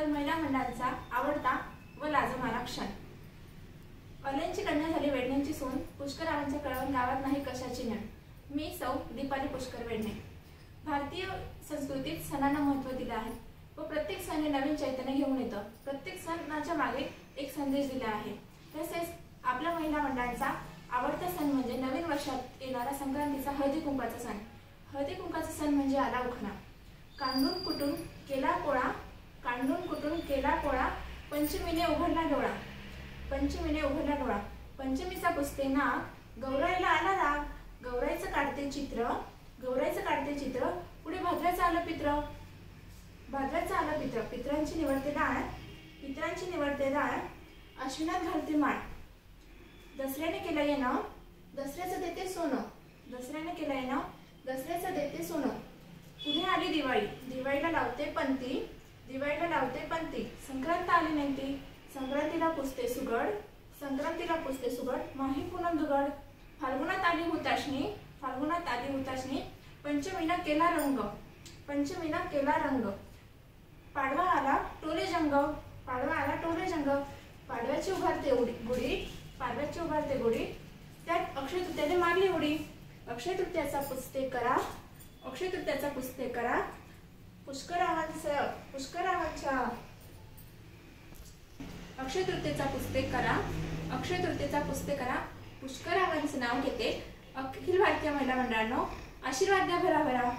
तर महिला मंडळांचा आवडता व लाजमारा क्षण. कॉलेजची कन्या झाली वेडण्यांची सून. पुष्करावांच्या कळवण गावात नाही कशाची नण मी सौ दीपाली पुष्कर वेडणे. भारतीय संस्कृतीत सणांना महत्त्व दिलं आहे व प्रत्येक सण हे नवीन चैतन्य घेऊन येतं. प्रत्येक सणाच्या मागे एक संदेश दिला आहे. तसेच आपल्या महिला मंडळांचा आवडता सण म्हणजे नवीन वर्षात येणारा संक्रांतीचा हळदी कुंकाचा सण. हळदी कुंकाचा सण म्हणजे आला उखणा. कांडून कुटून केला पोळा कांडून कुटून केला पोळा पंचमीने उघडला डोळा. पंचमीने उघडला डोळा. पंचमीचा पुसते ना गौरायला आला राग. गौरायचं काढते चित्र. गौरायचं काढते चित्र. पुढे भाद्राचं आलं पित्र. भाद्राचं आलं पित्र. पित्रांची निवडते डाळ. पित्रांची निवडते डाळ. अश्विनात घालते माळ. दसऱ्याने केलं येणं. दसऱ्याचं देते सोनं. दसऱ्याने केलं येणं. दसऱ्याचं देते सोनं. पुढे आली दिवाळी. दिवाळीला लावते पंती. दिवाळीला लावते पण ती. संक्रांत आली नेमती संक्रांतीला पुसते सुगड. संक्रांतीला पुसते सुगड. माही पुनम दुगड. फाल्गुनात आली हुताशनी. फाल्गुनात आली हुताशनी. पंचमीला केला रंग. पंचमीला केला रंग. पाडवा आला टोले जंग. पाडवा आला टोले जंग. पाडव्याची उभारते उडी गुढी. पाडव्याची उभारते गुढी. त्यात अक्षय तृतीयाने मारली उडी. अक्षय तृतीयाचा पुस्ते करा. अक्षय तृतीयाचा पुस्ते करा. पुष्करावांचं पुष्कर अक्षय तृतीयेचा पुस्तक करा. अक्षय तृतीयेचा पुस्तक करा. पुष्करावांचं नाव घेते. अखिल भारतीय महिला मंडळांनो आशीर्वाद द्या भरा भरा.